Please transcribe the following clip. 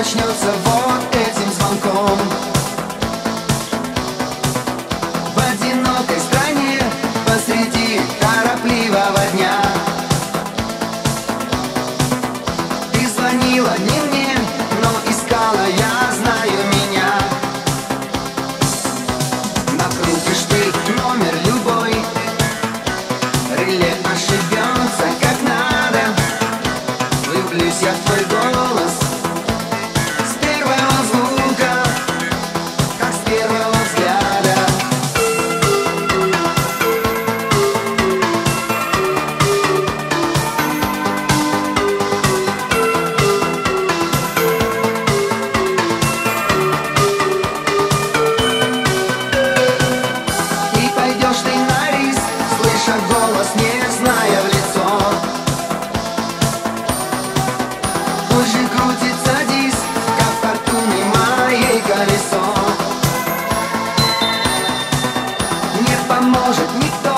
начнется вот этим звонком. В одинокой стране посреди торопливого дня. Ты звонила не мне, но искала я знаю меня. Накрутишь ты номер любой Реле ошибет Больше крутится диск, как в картуне моей колесо. Не поможет никто.